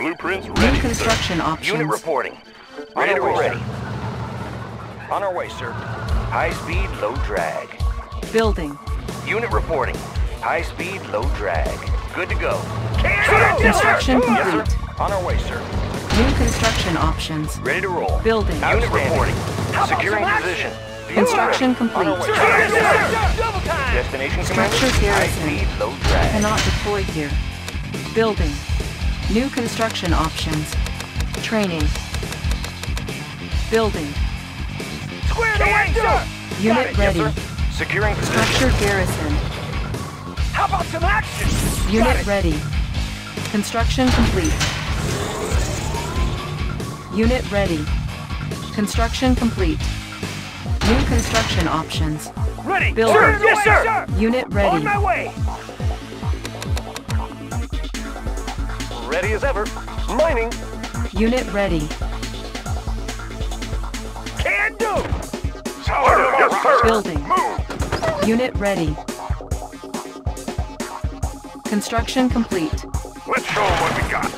Blueprints New ready, sir. construction options. Unit reporting. On Ready our to way, roll. sir. On our way, sir. High speed, low drag. Building. Unit reporting. High speed, low drag. Good to go. Construction Yes, complete. sir. On our way, sir. New construction options. Ready to roll. Building. Unit reporting. How Securing position. Construction complete. our way, sir. Double time! Destination commander. Structure High garrison. speed, low drag. Cannot deploy here. Building. New construction options. Training. Building. Square the way, sir! Unit it, yes, ready. sir. Securing. Structure garrison. How about some action? Unit ready. Construction complete. Unit ready. Construction complete. New construction options. Ready. Building. Sir, yes, sir. Unit ready. On ready. my way. Ready as ever. Mining. Unit ready. Can do. Sir, yes, sir. Building. Move. Unit ready. Construction complete. Let's show 'em what we got.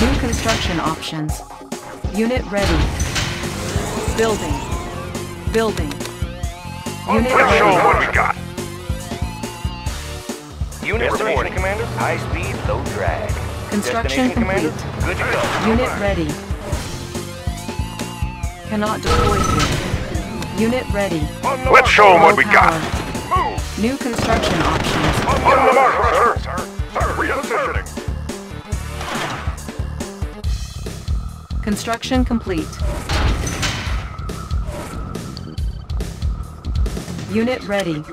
New construction options. Unit ready. Building. Building. Unit Let's show 'em ready. what we got. Unit Destination reporting. commander. High speed, low drag. Construction complete. Good to go. Unit ready. Cannot deploy here. Unit ready. Let's show them what we got. Move. New construction options. On the mark, sir. Sir, sir. Repositioning. Construction complete. Unit ready.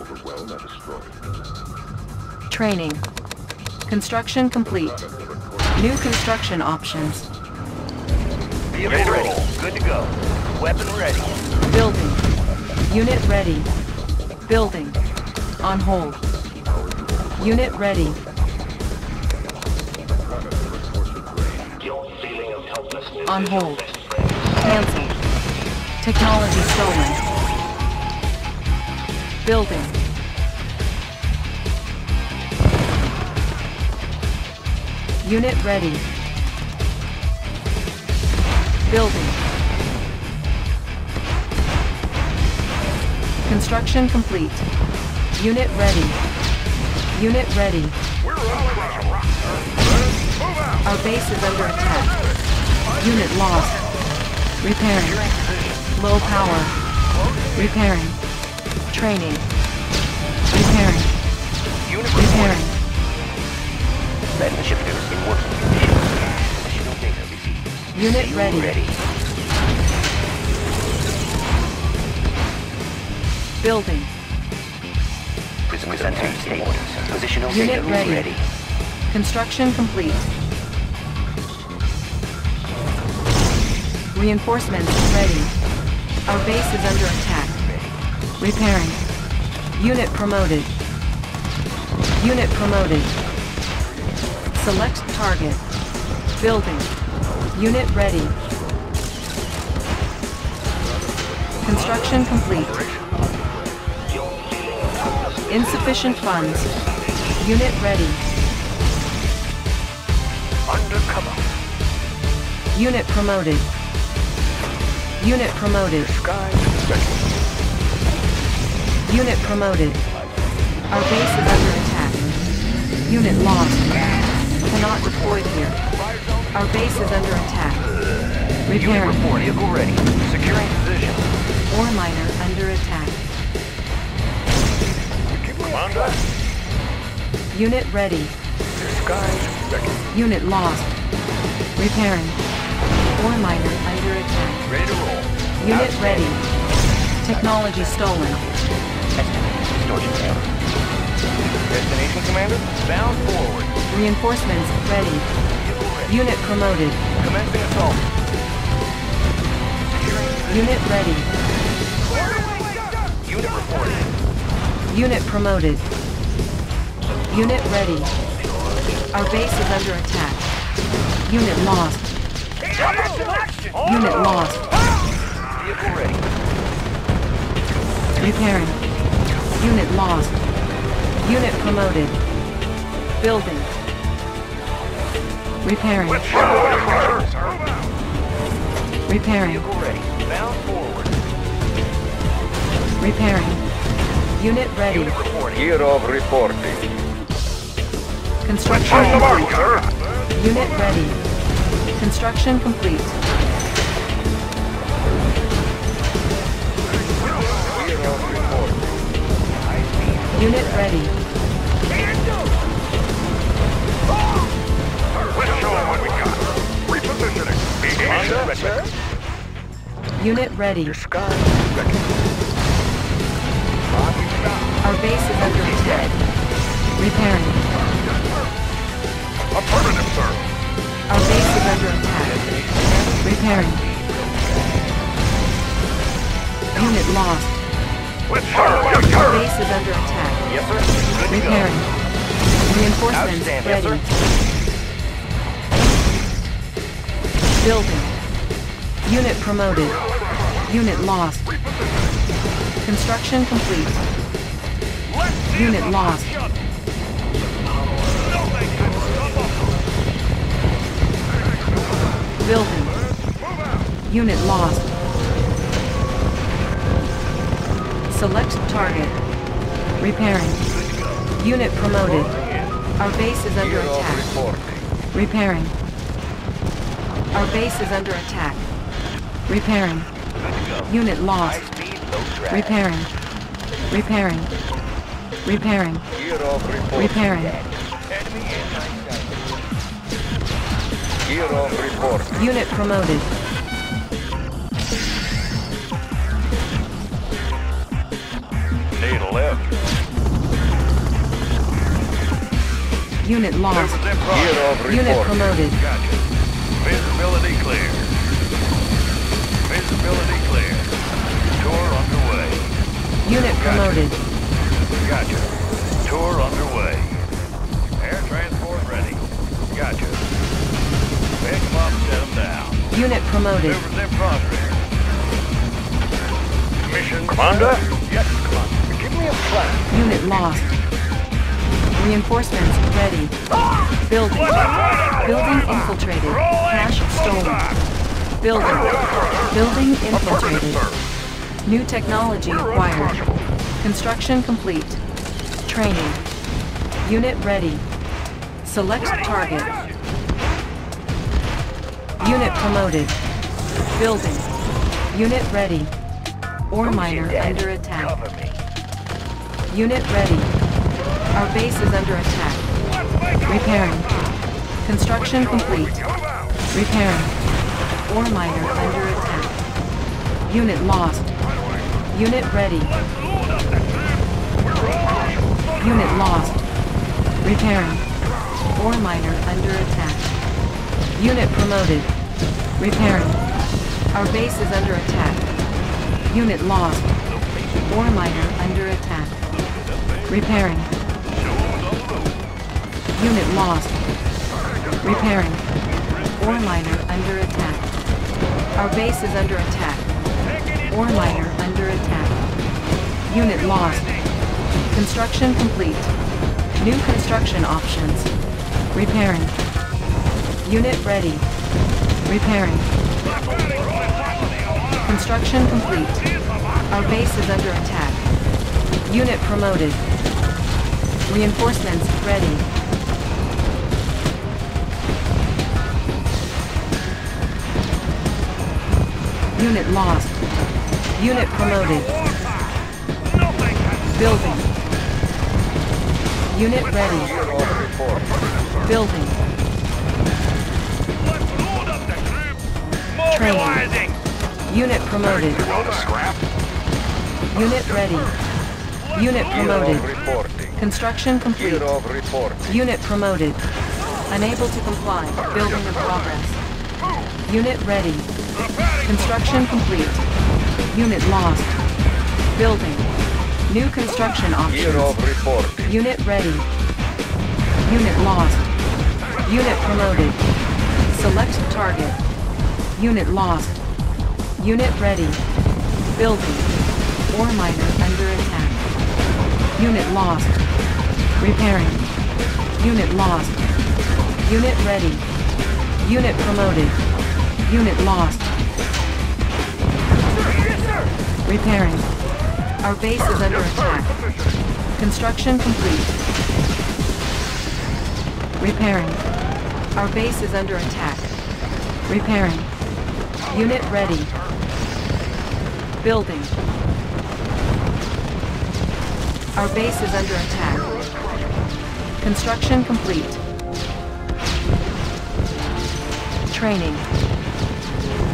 Overwhelm and destroy. Training. Construction complete. New construction options. Vehicle ready. Good to go. Weapon ready. Building. Unit ready. Building. On hold. Unit ready. On hold. Cancel. Technology stolen. Building. Unit ready. Building. Construction complete. Unit ready. Unit ready. Our base is under attack. Unit lost. Repairing. Low power. Repairing. Training. Repairing. Unit. Repairing. Lens shifters in working condition. Additional data received. Unit ready. ready. Building. Prism sensor stable. Positional Unit data ready. ready. Construction complete. Reinforcements ready. Our base is under attack. Repairing. Unit promoted. Unit promoted. Select target. Building. Unit ready. Construction complete. Insufficient funds. Unit ready. Undercover. Unit promoted. Unit promoted. Sky. Unit promoted. Our base is under attack. Unit lost. Cannot deploy here. Our base is under attack. Unit report. Vehicle ready. Securing position. Ore miner under attack. Commander. Unit ready. Sky. Unit lost. Repairing. Ore miner under attack. Ready to roll. Unit ready. Technology stolen. Distortion error. Destination commander. Bound forward. Reinforcements ready. Ready. Unit promoted. Commencing assault. Unit ready. Unit reporting. Unit promoted. Unit ready. Our base is under attack. Unit lost. How about some action? Unit lost. Vehicle ready. Repairing. Unit lost. Unit promoted. Building. Repairing. Repairing. Vehicle ready. Bound forward. Repairing. Unit ready. Gear of reporting. Construction On the mark, complete. Unit ready. Construction complete. Unit ready. Let's show 'em what we got. Repositioning. Sir? Unit ready. Our base is under attack. Repairing. Affirmative, sir. Our base is under attack. Repairing. Unit lost. Our base is under attack. Yes, sir. Good. Repairing. Reinforcements Outstanding, yes, ready. sir. Building. Unit promoted. Unit lost. Construction complete. Unit lost. Building. Unit lost. Select target. Repairing. Unit promoted. Our base is under attack. Repairing. Our base is under attack. Repairing. Unit lost. High speed, low drag. Repairing. Repairing. Repairing. Gear of reporting. Repairing. Enemy anti-sky. Gear of reporting. Unit promoted. Unit lost. Moving them Gear products. of Unit promoted. Gotcha. Visibility clear. Visibility clear. Tour underway. Unit promoted. Gotcha. Tour underway. Air transport ready. Gotcha. Pick 'em up, set 'em down. Unit promoted. Maneuvers in progress. Mission. Commander? Yes, Commander. Give me a plan. Unit lost. Reinforcements ready. Building. Building infiltrated. Cash stolen. Building. Building infiltrated. New technology acquired. Construction complete. Training. Unit ready. Select target. Unit promoted. Building. Unit ready. Ore miner under attack. Unit ready. Our base is under attack. Repairing. Construction complete. Repairing. Ore miner under attack. Unit lost. Unit ready. Unit lost. Repairing. Ore miner under attack. Unit promoted. Repairing. Our base is under attack. Unit lost. Ore miner under attack. Repairing. Unit lost. Repairing. Ore miner under attack. Our base is under attack. Ore miner under attack. Unit lost. Construction complete. New construction options. Repairing. Unit ready. Repairing. Construction complete. Our base is under attack. Unit promoted. Reinforcements ready. Unit lost. Unit promoted. Building. Unit ready. Building. Training. Unit promoted. Unit ready. Unit promoted. Construction complete. Unit promoted. Unable to comply. Building in progress. Unit ready. Construction complete. Unit lost. Building. New construction options. of reporting. Unit ready. Unit lost. Unit promoted. Select target. Unit lost. Unit ready. Building. Ore miner under attack. Unit lost. Repairing. Unit lost. Unit ready. Unit promoted. Unit lost. Repairing. Our base is under attack. Construction complete. Repairing. Our base is under attack. Repairing. Unit ready. Building. Our base is under attack. Construction complete. Training.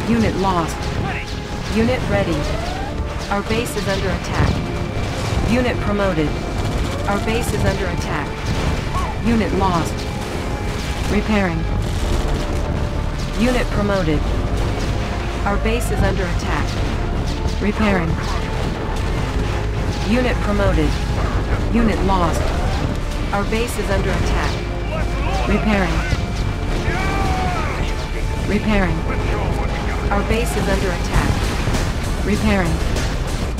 Unit lost. Unit ready. Our base is under attack. Unit promoted. Our base is under attack. Unit lost. Repairing. Unit promoted. Our base is under attack. Repairing. Unit promoted. Unit lost. Our base is under attack. Repairing. Repairing. Our base is under attack. Repairing.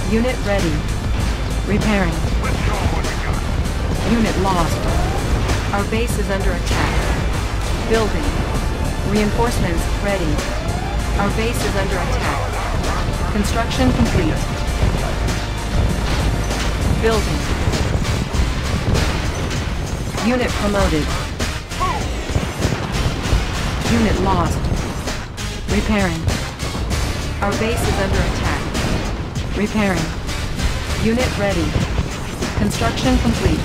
Unit ready. Repairing. Unit lost. Our base is under attack. Building. Reinforcements ready. Our base is under attack. Construction complete. Building. Unit promoted. Unit lost. Repairing. Our base is under attack. Repairing. Unit ready. Construction complete.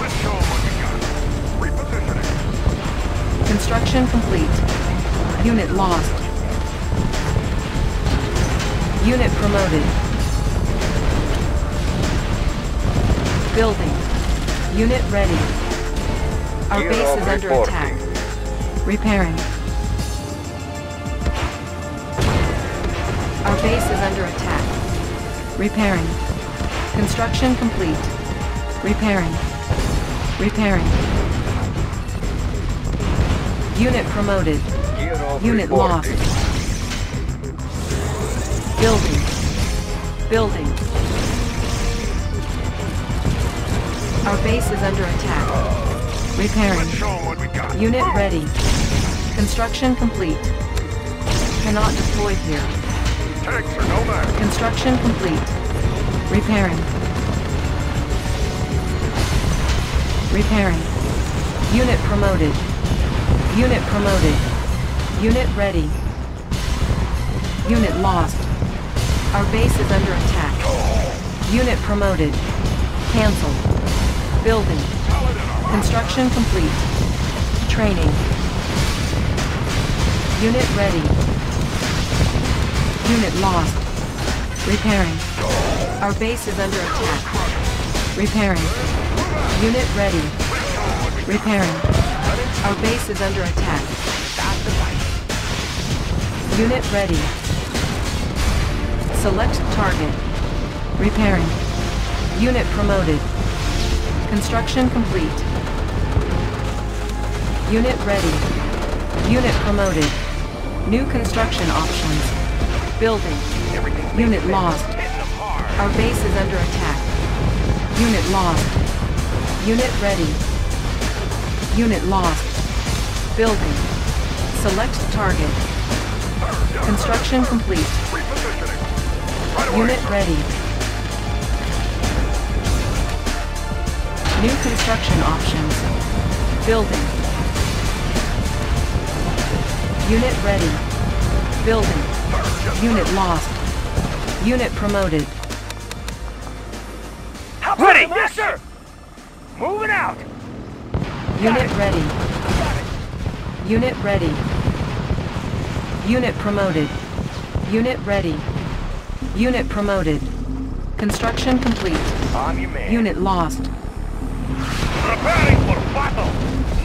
Let's show 'em what we got. Repositioning. Construction complete. Unit lost. Unit promoted. Building. Unit ready. Our base is under reporting. attack. Repairing. Repairing. Construction complete. Repairing. Repairing. Unit promoted. Unit lost. Building. Building. Our base is under attack. Repairing. Unit ready. Construction complete. Cannot deploy here. Construction complete. Repairing. Repairing. Unit promoted. Unit promoted. Unit ready. Unit lost. Our base is under attack. Unit promoted. Cancelled. Building. Construction complete. Training. Unit ready. Unit lost. Repairing. Our base is under attack. Repairing. Unit ready. Repairing. Our base is under attack. Unit ready. Select target. Repairing. Unit promoted. Construction complete. Unit ready. Unit promoted. New construction options. Building. Unit lost. Our base is under attack. Unit lost. Unit ready. Unit lost. Building. Select target. Construction complete. Repositioning. Right away. Unit ready. New construction options. Building. Unit ready. Building. Unit lost. Unit promoted. How Ready. Yes, sir. Moving out. Unit ready. Unit ready. Unit promoted. Unit ready. Unit promoted. Construction complete. I'm your man. Unit lost. Preparing for battle.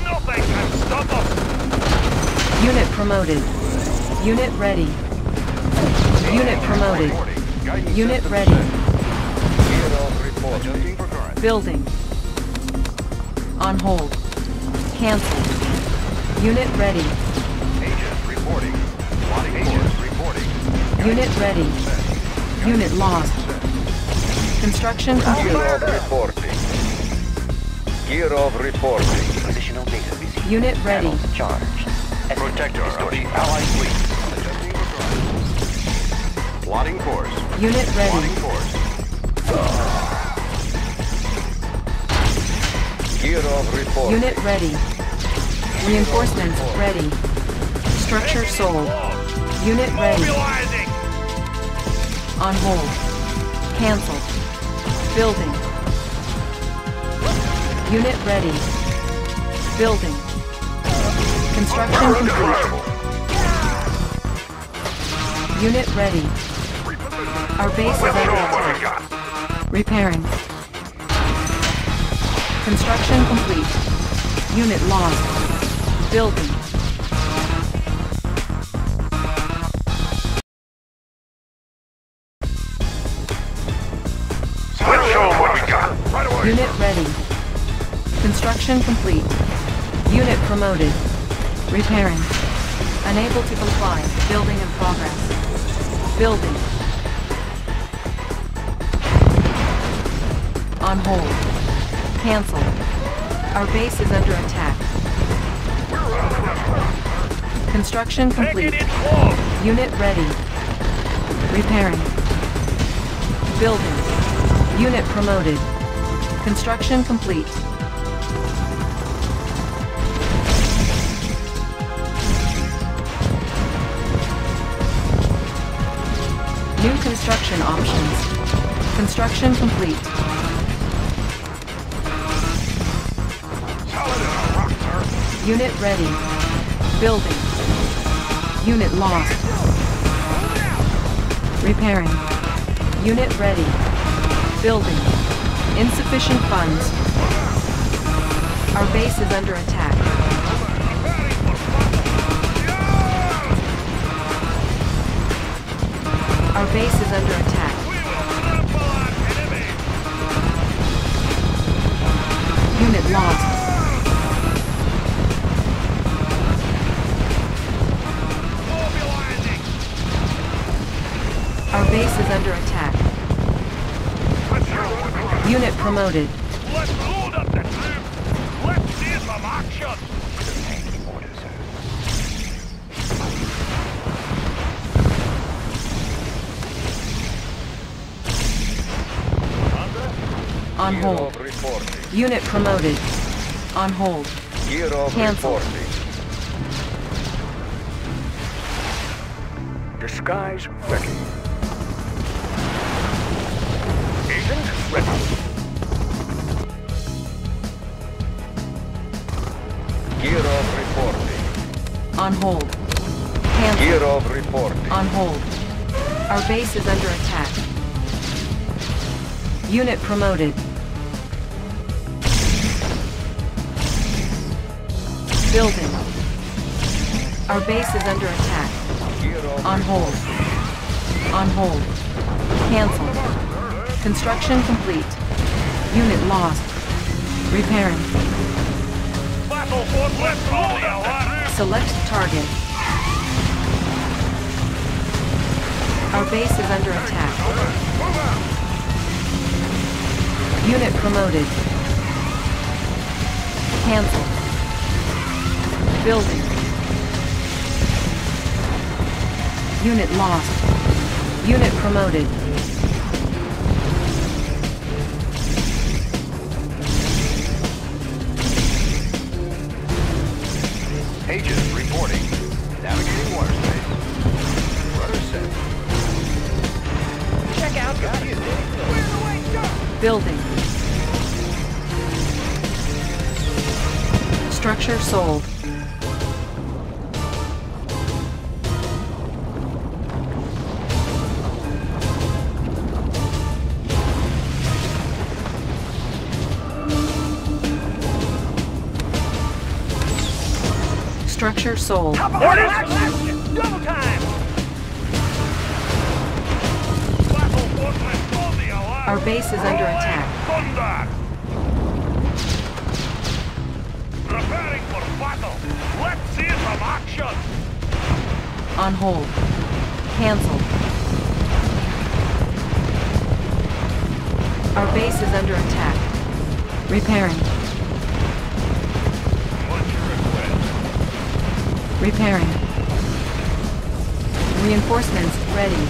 Nothing can stop us. Unit promoted. Unit ready. Unit promoted. Unit ready. set. Gear of reporting. Adjusting for current. Building. On hold. Cancel. Unit ready. Agent reporting. Agent reporting. Unit ready. Unit lost. Construction complete. Gear of reporting. Gear of reporting. Positional data. Unit ready. Charged. Protector of the Allied fleet. Plotting course. Unit ready. course. Gear of reporting. Unit ready. Reinforcements ready. Structure sold. Unit ready. On hold. Cancel. Building. Unit ready. Building. Construction complete. Unit ready. Our base is Let's under show 'em what we attack. Repairing. Construction complete. Unit lost. Building. Let's show 'em what we got. Unit ready. Construction complete. Unit promoted. Repairing. Unable to comply. Building in progress. Building. On hold. Cancel. Our base is under attack. Construction complete. Unit ready. Repairing. Building. Unit promoted. Construction complete. New construction options. Construction complete. Unit ready. Building. Unit lost. Repairing. Unit ready. Building. Insufficient funds. Our base is under attack. Our base is under attack. Unit lost. Base is under attack. Let's show 'em what we got. Unit promoted. Let's load up the troops. Let's see some action. Pending order, sir. On hold. Unit promoted. On hold. Gear of Cancel. Disguise ready. On hold. Cancel. Gear of reporting. On hold. Our base is under attack. Unit promoted. Building. Our base is under attack. On hold. On hold. Cancel. Construction complete. Unit lost. Repairing. Battle force, let's the alarm. Select target. Our base is under attack. Unit promoted. Cancel. Building. Unit lost. Unit promoted. Building. Structure sold. Structure sold. Base is under attack. Preparing for battle. Let's see some action. On hold. Cancel. Our base is under attack. Repairing. What's your request? Repairing. Reinforcements ready.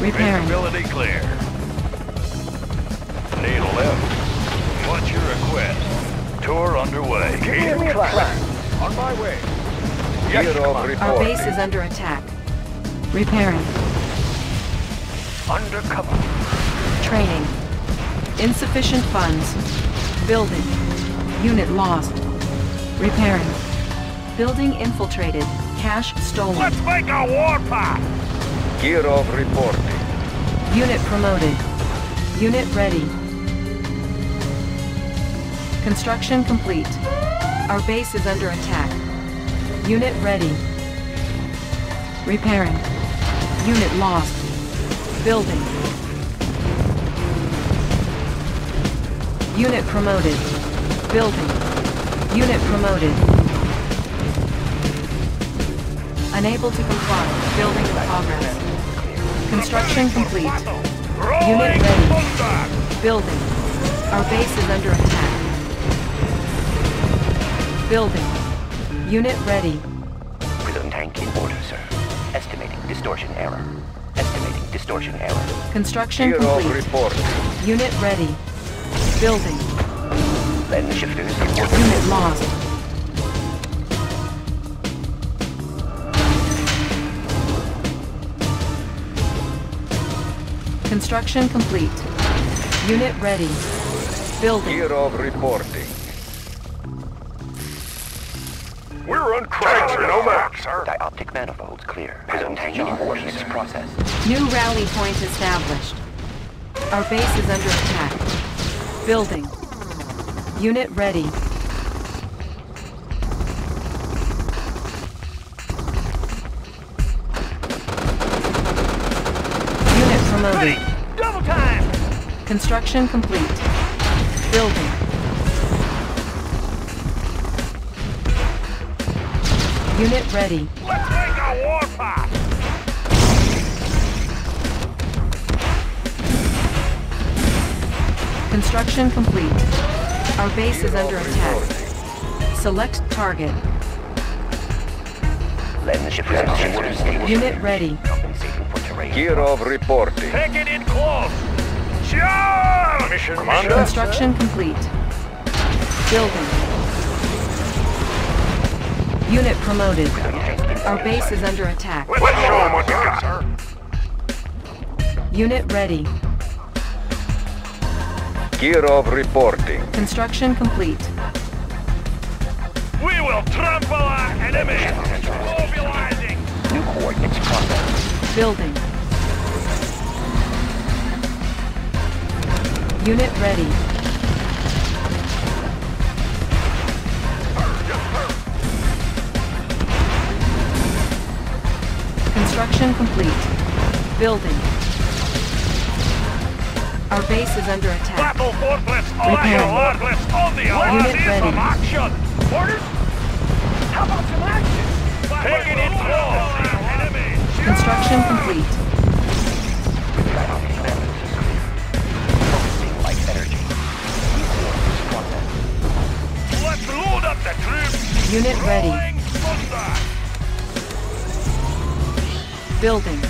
Repairing. Visibility clear. Need a lift. What's your request? Tour underway. On my way. Gear of Our reporting. base is under attack. Repairing. Undercover. Training. Insufficient funds. Building. Unit lost. Repairing. Building infiltrated. Cash stolen. Let's make a warpath! Gear of reporting. Unit promoted. Unit ready. Construction complete. Our base is under attack. Unit ready. Repairing. Unit lost. Building. Unit promoted. Building. Unit promoted. Unable to comply. Building in progress. Construction complete. Unit ready. Building. Our base is under attack. Building. Unit ready. Prism tank in order, sir. Estimating distortion error. Estimating distortion error. Construction Gear complete. reporting. Unit ready. Building. Lens shifters in working. Unit lost. Construction complete. Unit ready. Building. Gear of reporting. We're uncredited, no map, sir. Dioptic manifolds clear. Prism tank in coordinates processed. New rally point established. Our base is under attack. Building. Unit ready. Unit promoted. Double time! Construction complete. Building. Unit ready. Let's make a warpath! Construction complete. Our base is under attack. Select target. Lens shifters in order. Stable Unit ready. Compensating for terrain. Gear of reporting. Take it in close! Charge! Mission, Commander. Construction complete. Building. Unit promoted. Our base is under attack. Let's show 'em what you got, sir. Unit ready. Gear of reporting. Construction complete. We will trample our enemy! Mobilizing! New coordinates processed. Building. Unit ready. Construction complete. Building. Our base is under attack. Battle Fortress on Repair. your alertless on the alert! Unit ready. some action! Orders? How about some action? Take it in close! Enemy! Construction complete. Dioptic manifolds Focusing light energy. New coordinates processed. Let's load up the troops! Unit ready. Thunder! Building.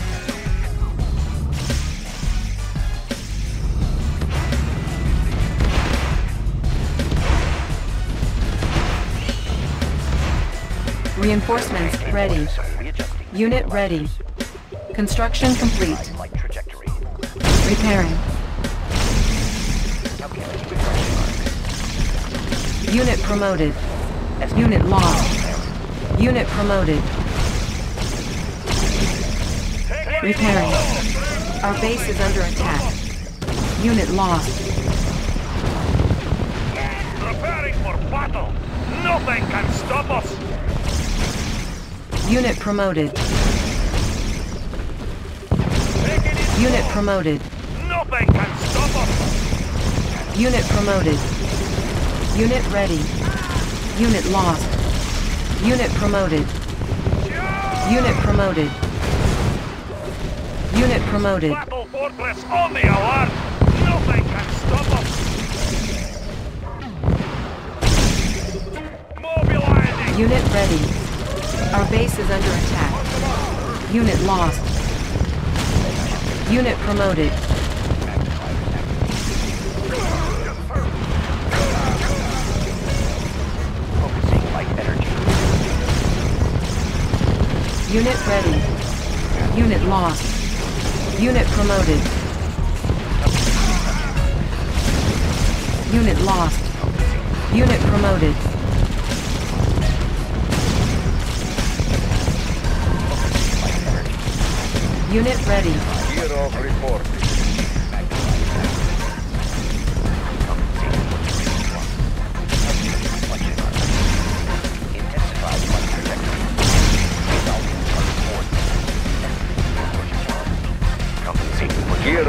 Reinforcements ready. Unit ready. Construction complete. Repairing. Unit promoted. Unit lost. Unit promoted. Repairing. Our base is under attack. Unit lost. Preparing for battle! Nothing can stop us! Unit promoted. Unit promoted. Nothing can stop us! Unit promoted. Unit ready. Unit lost. Unit promoted. Unit promoted. Unit promoted. Battle Fortress on the alert! Nothing can stop us. Mobilizing. Unit ready. Our base is under attack. Unit lost. Unit promoted. Focusing light energy. Unit ready. Unit lost. Unit promoted. Unit lost. Unit promoted. Unit ready. Gear of report.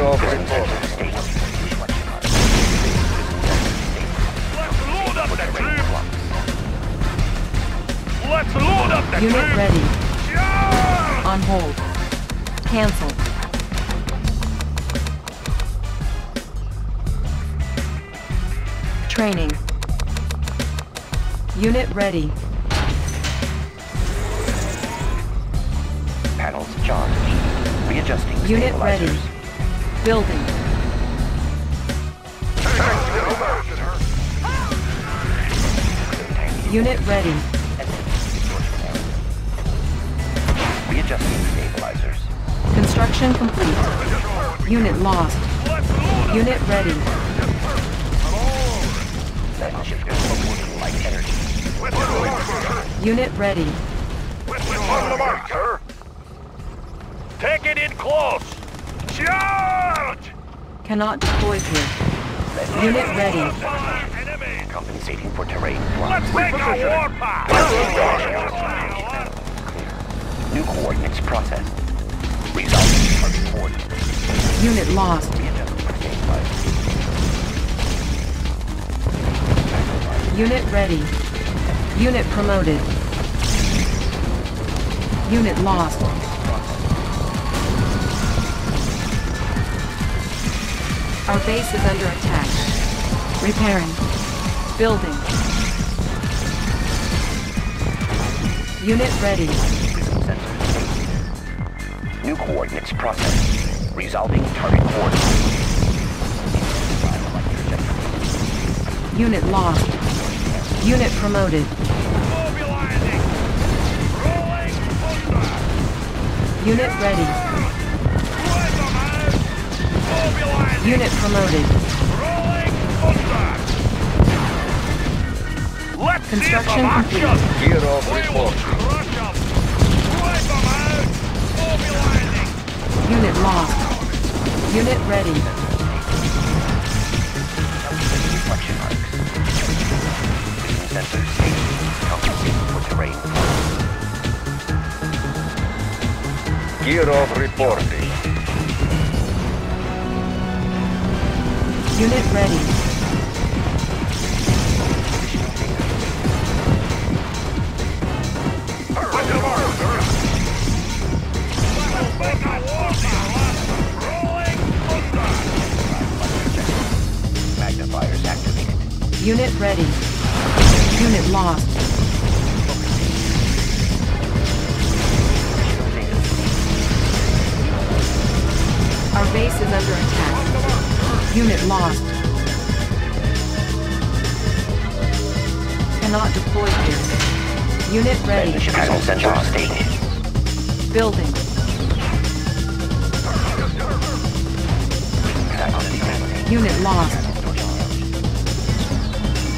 Compensating for Gear of Prism report. sensor stable. Deflection arc. Let's load up the troops. Let's load up the Unit troops. ready. Yeah! On hold. Cancel. Training. Unit ready. Panels charged. Readjusting Unit ready. Building. Unit ready. Readjusting stabilizers. Construction complete. Unit lost. Let's load up. Unit ready. Left shifter focusing light energy. Unit ready. On the mark, sir. Take it in close. Charge! Cannot deploy here. Unit ready. Compensating for terrain. Let's make a warpath. New coordinates processed. Resulting target coordinates. Unit lost. Unit ready. Unit promoted. Unit lost. Our base is under attack. Repairing. Building. Unit ready. Sensor. New coordinates processed. Resolving target coordinates. Unit lost. Unit promoted. Mobilizing. Rolling. Unit ready. Unit promoted. Rolling thunder. Let's Construction see some complete. action. Gear of We report. crush them. Right them out. Mobilizing. Unit lost. Unit ready. Reflection arcs. Sensor stable. Compensating for terrain. Gear of reporting. Rolling thunder. Magnifiers activated. Unit ready. Unit lost. Our base is under attack. Unit lost. Cannot deploy here. Unit ready. Panel sensor stable. Building. Unit lost.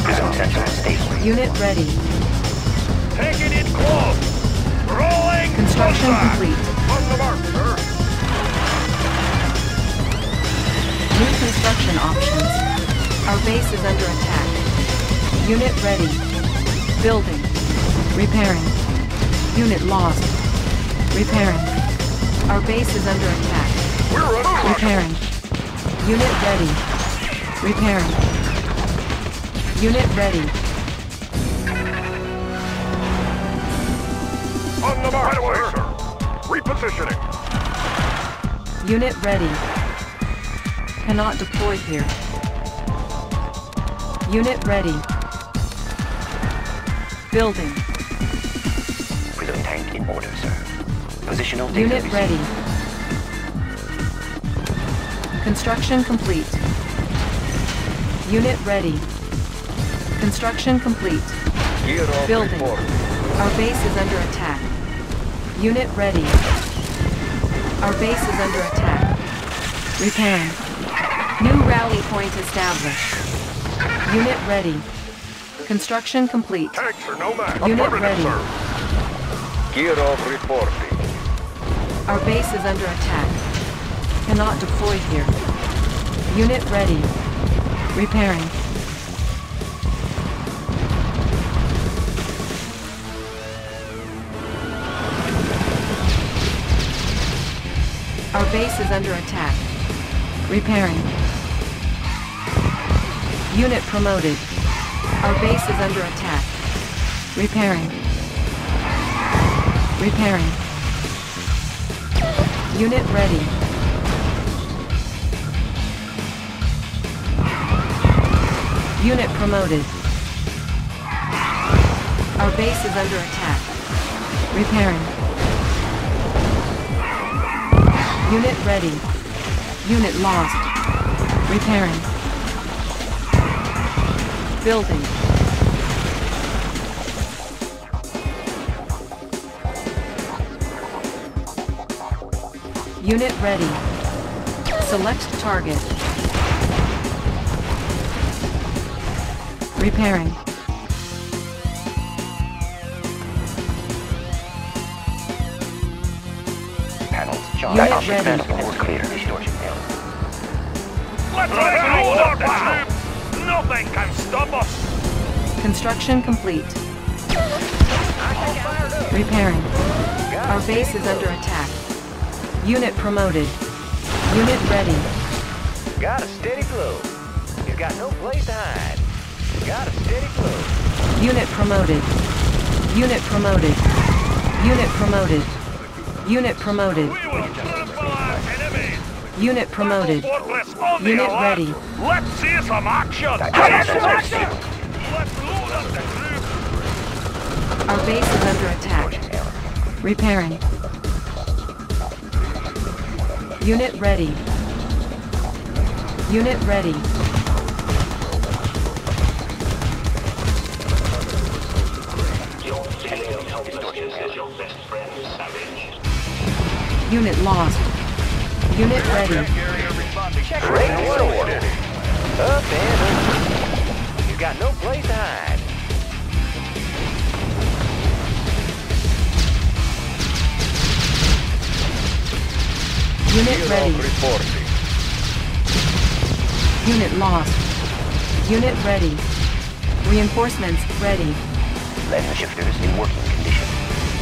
Prism sensor stable. Unit ready. Take it close. Rolling Construction complete. Construction options. Our base is under attack. Unit ready. Building. Repairing. Unit lost. Repairing. Our base is under attack. We're under Repairing. Unit ready. Repairing. Unit ready. On the mark, right away, sir. Repositioning. Unit ready. Cannot deploy here. Unit ready. Building. Prism tank in order, sir. Positional data Unit received. ready. Construction complete. Unit ready. Construction complete. Gear off Building. report. Our base is under attack. Unit ready. Our base is under attack. Repairing. New rally point established. Unit ready. Construction complete. Tanks are no match. Unit ready. sir. Gear off reporting. Our base is under attack. Cannot deploy here. Unit ready. Repairing. Our base is under attack. Repairing. Unit promoted. Our base is under attack. Repairing. Repairing. Unit ready. Unit promoted. Our base is under attack. Repairing. Unit ready. Unit lost. Repairing. Building. Unit ready. Select target. Repairing. Panels charged. Unit Dioptic ready. manifold is clear. Distortion failure. Let's reload our troops! Nothing can stop us! Construction complete. Repairing. Our base is under attack. Unit promoted. Unit ready. Got a steady flow. He's got no place to hide. Got a steady flow. Unit promoted. Unit promoted. Unit promoted. Unit promoted. Unit promoted. Fortress on the Unit alert. ready. Let's see some action! Dioptic Let's load up the troops! Our base is under attack. Repairing. Unit ready. Unit ready. Unit lost. Unit ready. Great order. Up and over. He's got no place to hide. Unit Gear ready. reporting. Unit lost. Unit ready. Reinforcements ready. Lens shifters in working condition.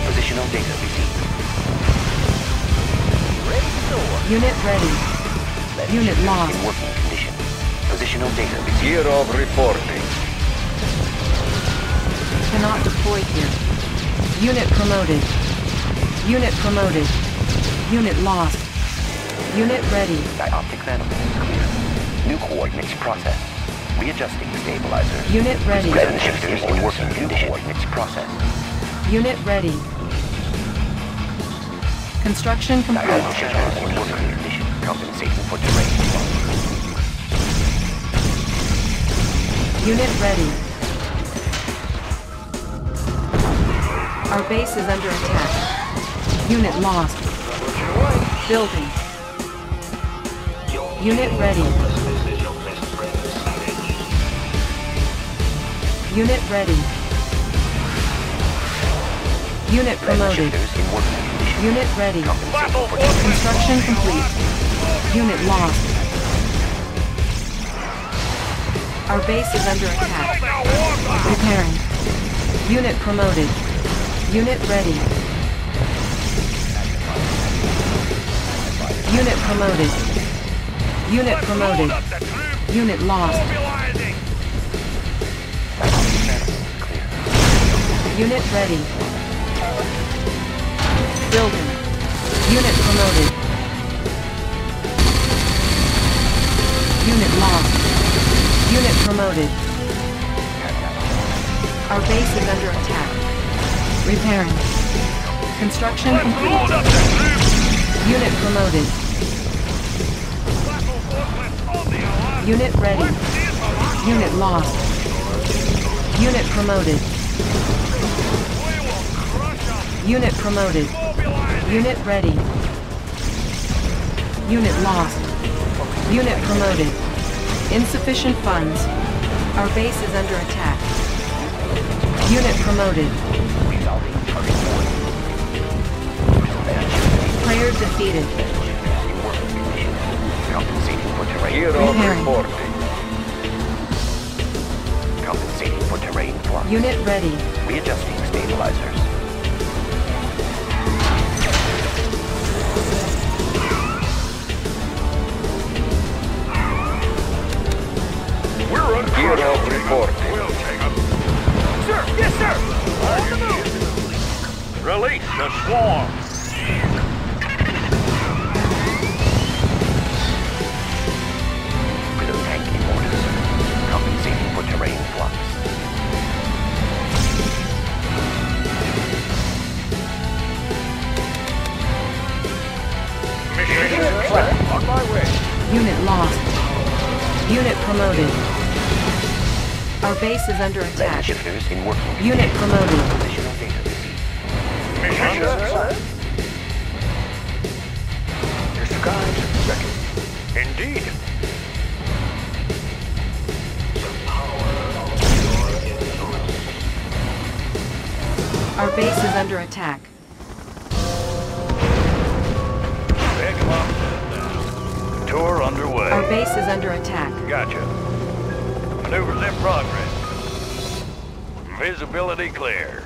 Positional data received. Ready. Unit ready. Lens Unit shifters lost. in working condition. Positional data Year of off reporting. Cannot deploy here. Unit promoted. Unit promoted. Unit lost. Unit ready. Dioptic manifold is clear. New coordinates processed. Readjusting stabilizers. Unit ready. Lens shifters in working condition. Coordinates processed. Unit ready. For terrain. Unit ready. Our base is under attack. Unit lost. Building. Unit ready. Unit ready. Unit promoted. Unit ready. Construction complete. Unit lost. Our base is under attack. Repairing. Unit promoted. Unit ready. Unit promoted. Unit promoted. Unit lost. Unit ready. Building. Unit promoted. Unit lost. Unit promoted. Our base is under attack. Repairing. Construction complete. Unit promoted. Unit ready. Unit lost. Unit promoted. Unit promoted. Unit ready. Unit lost. Unit promoted. Insufficient funds. Our base is under attack. Unit promoted. Resolving target coordinates. Player defeated. In working condition. Compensating for terrain. Gear on on Repairing. Compensating for terrain. Unit ready. Readjusting stabilizers. Gear pressure. reporting. We'll take them. Sir! Yes, sir! On the move! Release the swarm! Prism tank in order, sir. Compensating for terrain flux. Mission on my way. Unit lost. Unit promoted. Our base is under attack. shifters in working. Unit promoted. Mission Your skies checking. Indeed. Our base is under attack. Pick 'em up. Tour underway. Our base is under attack. Gotcha. Maneuvers in progress. Visibility clear.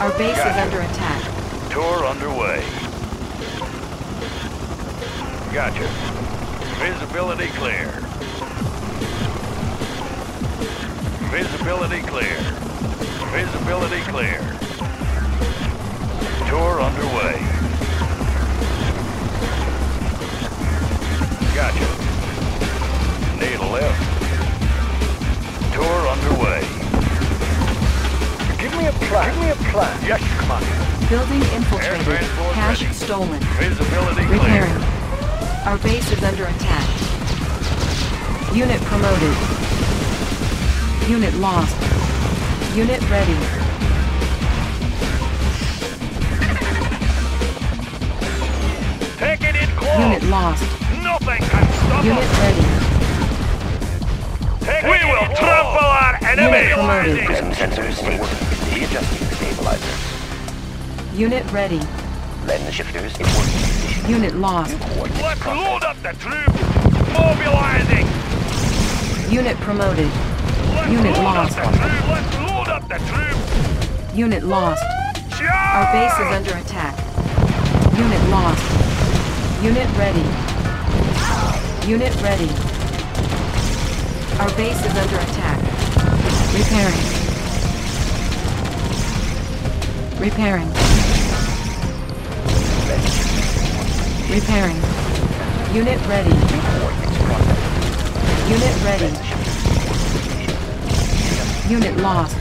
Our base is Gotcha. under attack. Tour underway. Gotcha. Visibility clear. Visibility clear. Visibility clear. Tour underway. Gotcha. Need a lift. Tour underway. Give me a plan. Give me a plan. Yes, Commander. Building infiltrated. Cash ready. stolen. Visibility clear. Repairing. Our base is under attack. Unit promoted. Unit lost. Unit ready. Take it in close. Unit lost. Nothing can stop Unit ready. Take we will trample our enemy. Unit promoted. Prism sensors stable. Readjusting stabilizers. Unit ready. Lens shifters in working condition. Unit lost. Let's load up the troops. Mobilizing. Unit promoted. Let's Unit lost. up the troops. Let's load up the troops. Unit lost. Charge! Our base is under attack. Unit lost. Unit ready. Unit ready. Our base is under attack. Repairing. Repairing. Repairing. Unit ready. Unit ready. Unit lost.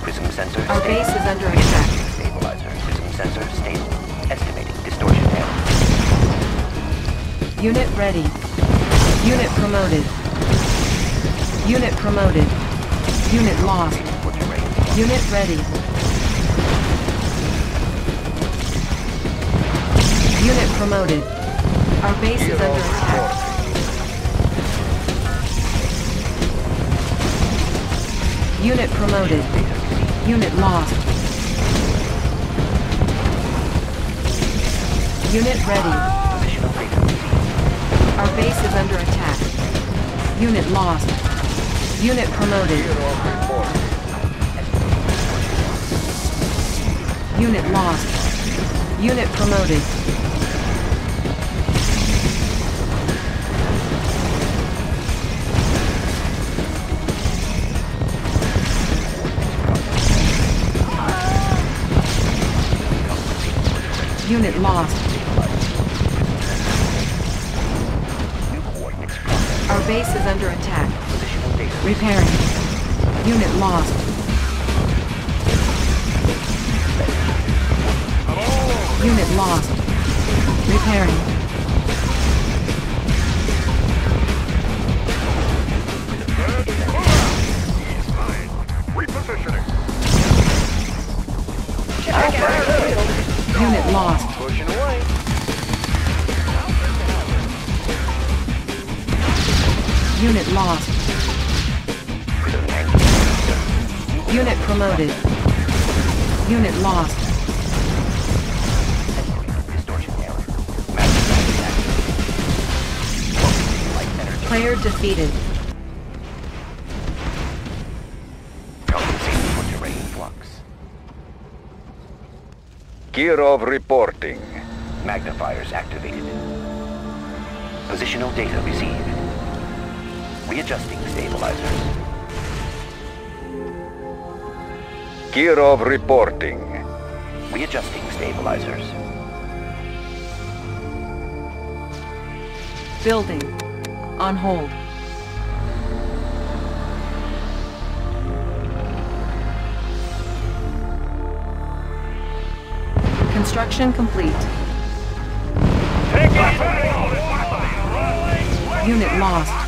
Prism sensors Our base is under attack. Stabilizer. Prism sensors stable. Estimating distortion error. Unit ready. Unit promoted. Unit promoted. Unit lost. Unit ready. Unit promoted. Our base is under attack. Unit promoted. Unit lost. Unit ready. Our base is under attack. Unit lost. Unit promoted. Unit lost. Unit promoted. Unit lost. Base is under attack. Repairing. Unit lost. Unit lost. Repairing. Repositioning. Unit lost. Unit lost. Unit promoted. Unit lost. Player defeated. Kirov reporting. Magnifiers activated. Positional data received. Readjusting stabilizers. Kirov reporting. Readjusting stabilizers. Building. On hold. Construction complete. Take Unit lost.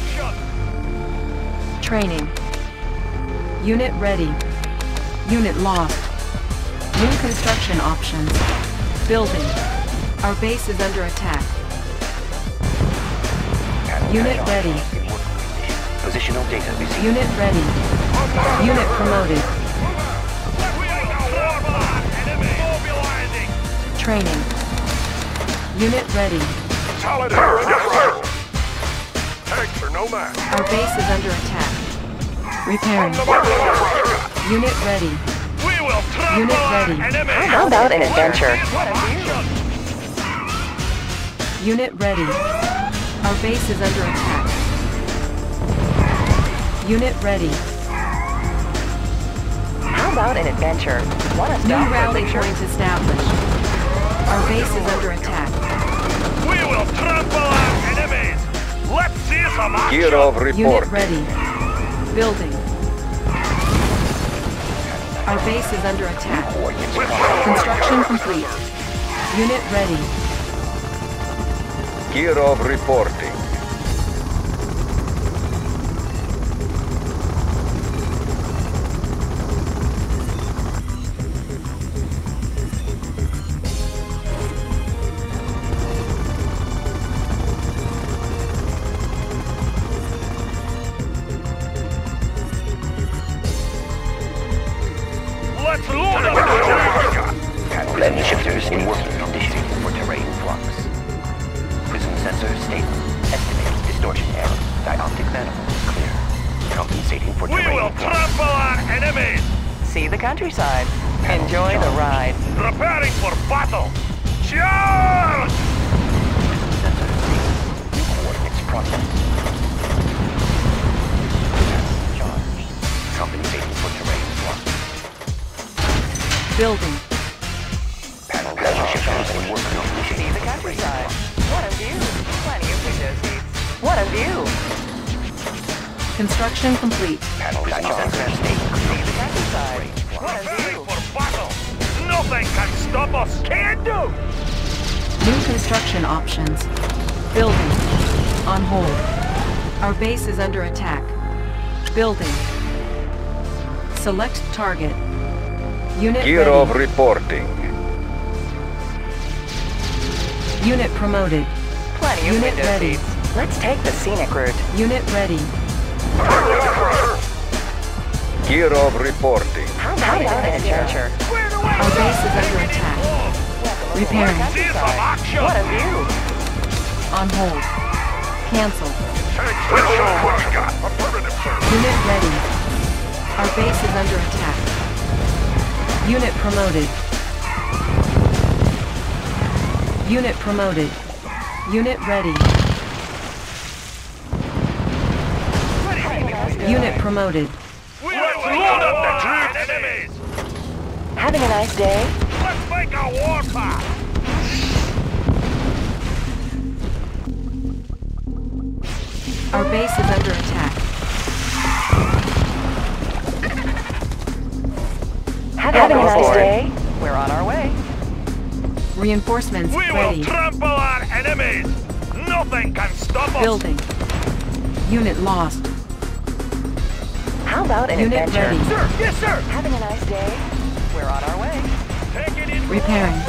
Training. Unit ready. Unit lost. New construction options. Building. Our base is under attack. Unit ready. in working condition. Positional data received. Unit ready. Unit promoted. Training. Unit ready. Solid air. Yes, sir. Tanks are no match. Our base is under attack. Repairing. Unit ready. We will Unit ready. How about an adventure? Unit ready. Our base is under attack. Unit ready. How about an adventure? Want to New stop for a rally picture? point established. Our base is under attack. We will trample our enemies. Let's see some action. Unit Kirov reporting. ready. Building. Our base is under attack. Construction complete. Unit ready. Kirov reporting. Target. Unit Kirov ready. reporting. Unit promoted. Plenty of Unit ready. seats. Let's take the scenic route. Unit ready. Kirov reporting. How about an adventure? Our base is under attack. Repairing. See some action. What a view. On hold. Cancel. Tanks are no match. Affirmative, sir. Unit ready. Our base is under attack. Unit promoted. Unit promoted. Unit ready. Unit promoted. We will load up the troops. Enemies. Having a nice day? Let's make a warpath. Our base is under attack. Having a nice day? We're on our way. Reinforcements We will ready. trample our enemies! Nothing can stop us! Building. Unit lost. How about an Unit adventure? ready. Sir, yes, sir! Having a nice day? We're on our way. Take it in. Repairing.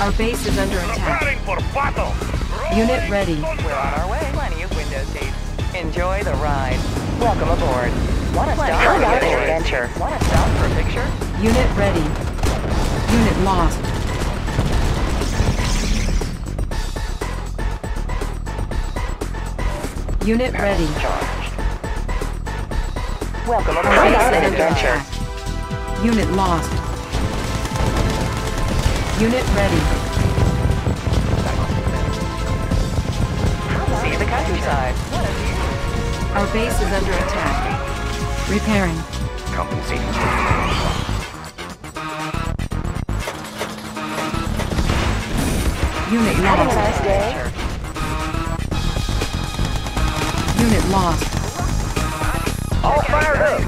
Our base is under attack. Preparing for battle! Unit ready. thunder. We're on our way. Plenty of window seats. Enjoy the ride. Welcome aboard. Want to stop How about an an adventure? Want to stop for a picture? Unit ready. Unit lost. Unit ready. Welcome aboard. Our How base is an adventure? Unit lost. Unit ready. See the countryside. What a view. Our base is under attack. Repairing. Compensating Unit lost. nice? Unit lost. All fired up.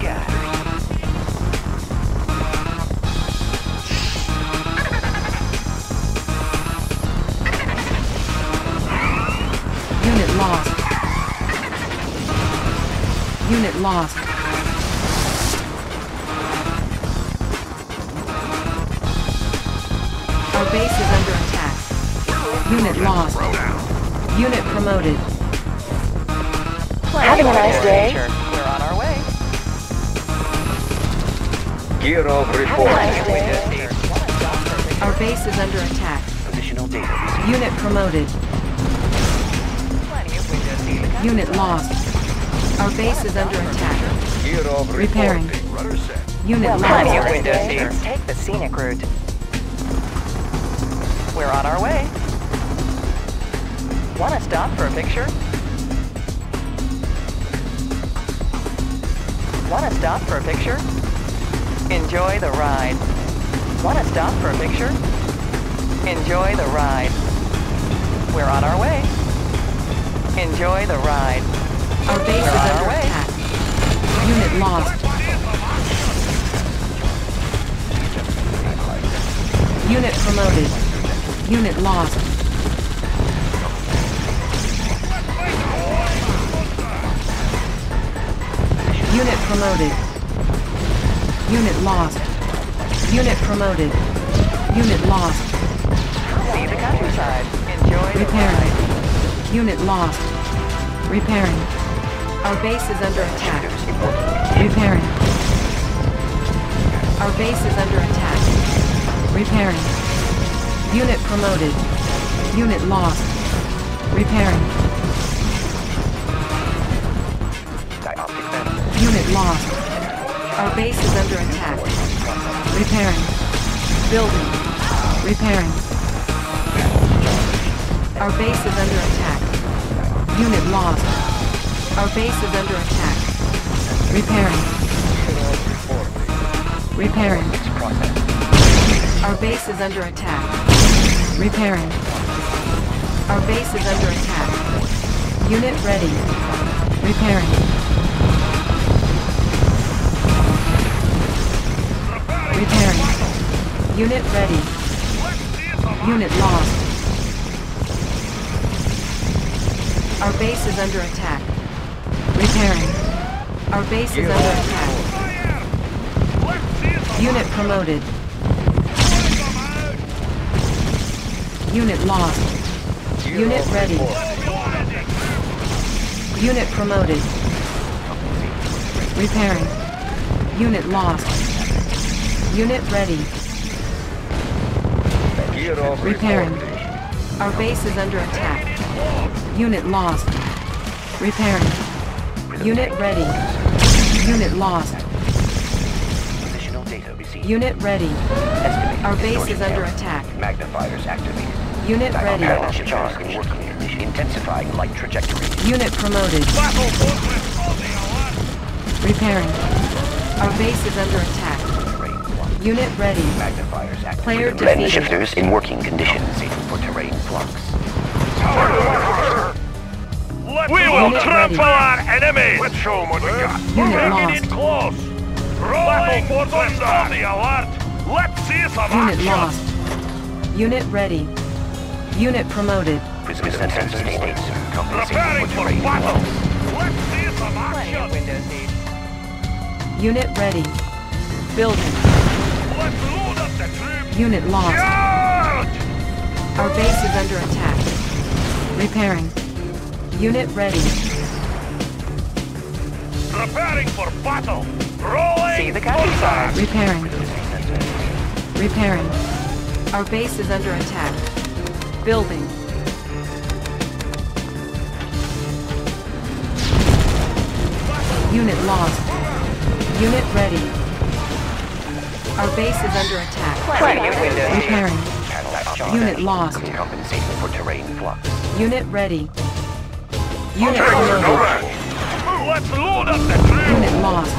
Unit lost. Unit lost. Our base is under attack. Unit lost. Unit promoted. Having a nice day? Adventure. We're on our way. Gear of Having report. nice day? Want to stop for a picture? Our base is under attack. Positional data. Unit promoted. Plenty of window seats. Unit lost. Our base is under attack. Gear of Repairing. set. Unit Well, lost. window seats. Take the scenic route. We're on our way. Want to stop for a picture? Want to stop for a picture? Enjoy the ride. Want to stop for a picture? Enjoy the ride. We're on our way. Enjoy the ride. Our base We're is on our under way. attack. Unit lost. Unit promoted. Unit lost. Unit promoted. Unit lost. Unit promoted. Unit lost. See the countryside. Enjoy the Repairing. ride. Unit lost. Repairing. Our base is under attack. Shifters in working condition. Repairing. Our base is under attack. Repairing. Unit promoted. Unit lost. Repairing. Unit lost. Our base is under attack. Repairing. Building. Repairing. Our base is under attack. Unit lost. Our base is under attack. Repairing. Repairing. Our base is under attack. Repairing. Our base is under attack. Unit ready. Repairing. Repairing. Unit ready. Unit lost. Our base is under attack. Repairing. Our base is under attack. Unit promoted. Unit lost. Unit ready. Unit promoted. Repairing. Unit lost. Unit ready. Repairing. Our base is under attack. Unit lost. Repairing. Unit ready. Unit lost. Positional data received. Unit ready. Estimated Our base is under attack. Magnifiers activated. Unit ready. Dioptic shifters in working condition. Intensifying light trajectory. Unit promoted. Battle fortress on the alert! Repairing. Our base is under attack. Terrain flux. Unit ready. Magnifiers activated. Player Lens defeated. shifters in working condition. Safe for terrain flux. Let's We will Unit trample ready. our enemies! Let's show them what we got. Unit Bringing lost. in close! Rolling fortress on the alert! Let's see some Unit action! lost. Unit ready. Unit promoted. Prism sensor stable. Preparing for for battle! flux. Let's see some Plenty of action! window seats. Unit ready. Building. Unit lost. Our base is under attack. Repairing. Unit ready. Preparing for battle! Rolling! See the countryside. Repairing. Repairing. Our base is under attack. Building. Unit lost. Unit ready. Our base is under attack. Plenty of window seats. Repairing. Unit lost. Compensating for terrain flux. Unit ready. Unit Tanks are no promoted. Let's load up the troops! Unit lost.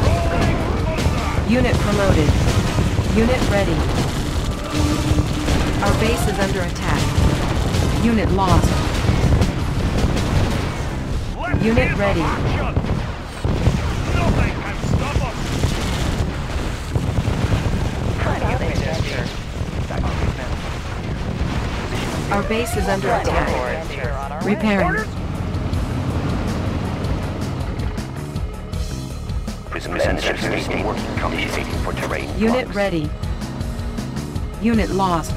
Unit promoted. Unit ready. Our base is under attack. Unit lost. Unit ready. action! Nothing can stop us! Plenty of window seats. Our base is under Plenty attack. aboard. We're on our way. Repairing. Prism sensor stable. Compensating for terrain Unit flux. ready. Unit lost.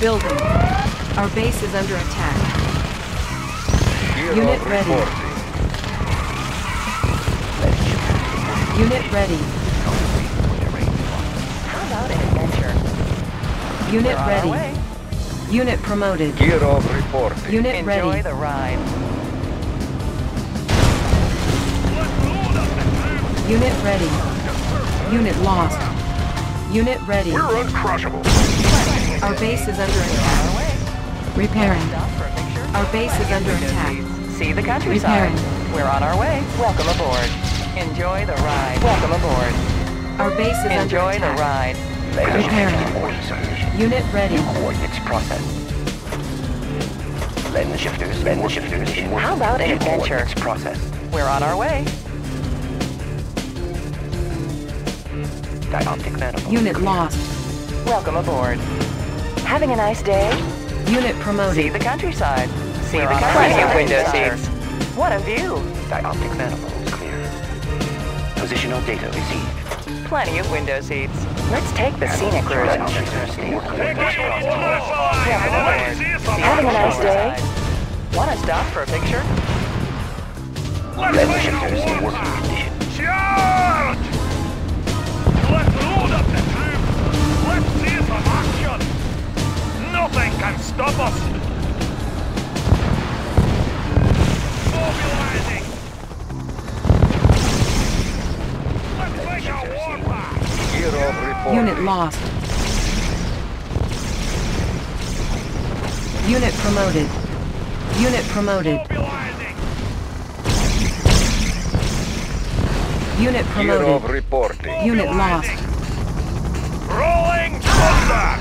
Building. Our base is under attack. Unit ready. Unit ready. Unit We're on our way. ready. Unit promoted. Gear of reporting. Unit Enjoy ready. the ride. Let's load up the troops! Unit ready. Unit lost. Unit ready. We're uncrushable. Our base is under attack. Repairing. Stop for a picture. Our base is under attack. See the countryside. Repairing. We're on our way. Welcome aboard. Enjoy the ride. Welcome aboard. Our base is under Enjoy the attack. ride. Repairing. Repairing. Unit ready. Coordinates processed. Lens shifters, lens shifters in. How about an adventure? coordinates processed. We're on our way. Dioptic manifold. Unit lost. Welcome aboard. Having a nice day? Unit promoted. See the countryside. See We're the on our countryside. way. window seats. What a view. Dioptic manifolds clear. Positional data received. Plenty of window seats. Let's take the scenic route. Prism sensor stable. Take us on a fly! Welcome aboard. Let's see some Having a nice day? Want to stop for a picture? Let's Lens make it a war working condition. Charge! Let's load up the troops! Let's see some action! Nothing can stop us! Mobilizing! Let's make a war path! Gear reporting. Unit lost. Unit promoted. Unit promoted. Unit promoted. of reporting. Unit lost. Rolling thunder!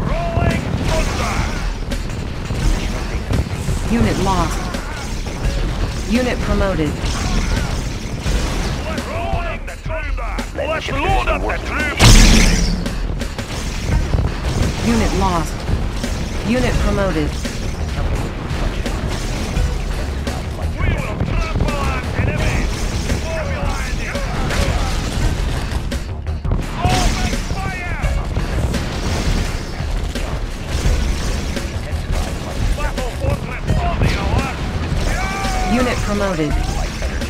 Rolling thunder! Unit lost. Unit promoted. Let's load up the working troops! Unit lost. Unit promoted. We will trample our enemies! Mobilizing! Open fire! Battle fortress on the alert! Unit promoted.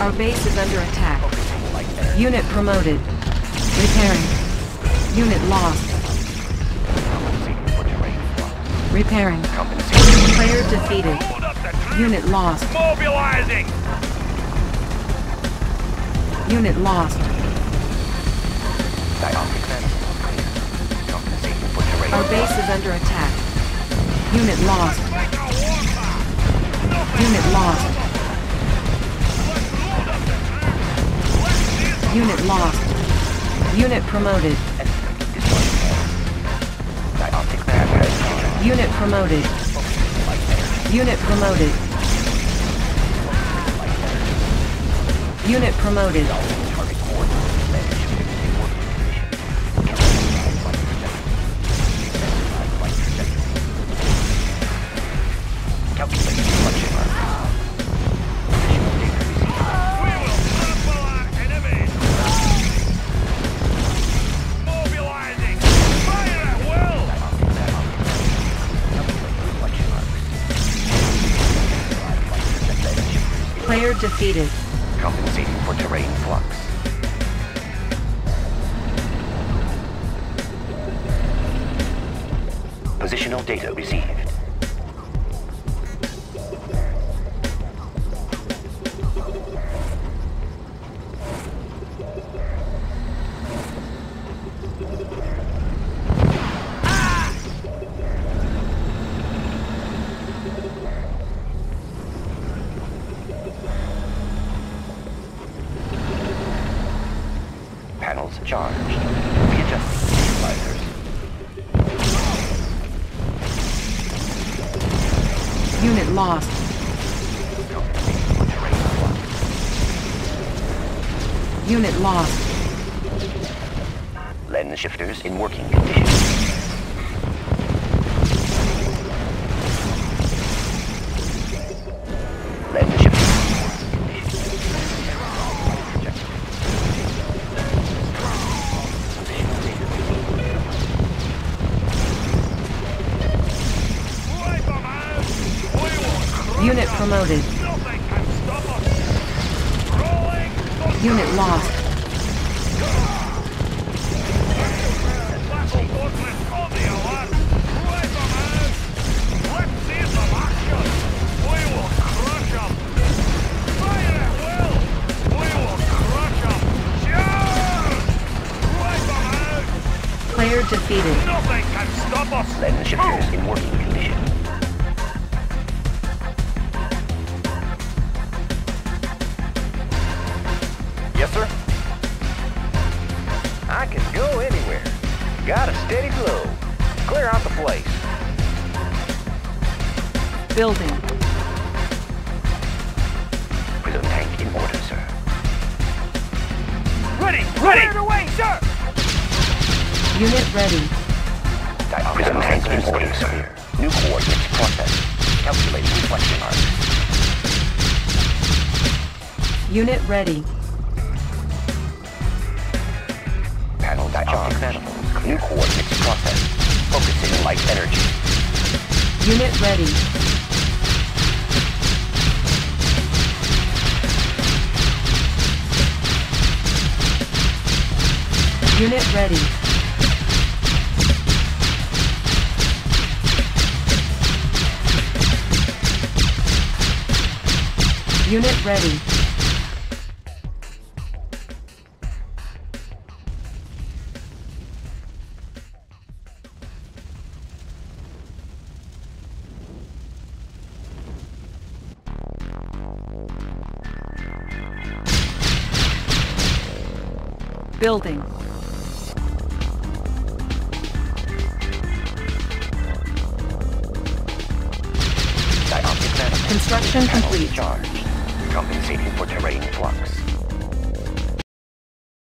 Our base is under attack. Unit promoted. Repairing. Unit lost. Compensating for terrain flux. Repairing. Player defeated. Load up the troops! Unit lost. Mobilizing! Unit lost. Dioptic manifold clear. Compensating for terrain Our base is under attack. Unit lost. Make a war path! Unit lost. Load up the troops! Let's see some Unit lost. Unit promoted. Unit promoted. Unit promoted. Unit promoted. Defeated. Compensating for terrain flux. Positional data received. Defeated. Nothing can stop us! Lens shifters in working condition. Yes, sir? I can go anywhere. Got a steady flow. Clear out the place. Building. Unit ready. Prism tank in order, sir. New coordinates processed. Calculating reflection arc. Unit ready. Panel manifolds. New coordinates processed. Focusing light energy. Unit ready. Unit ready. Unit ready. Building.